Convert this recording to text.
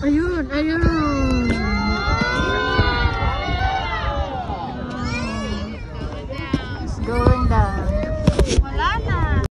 哎呦，哎呦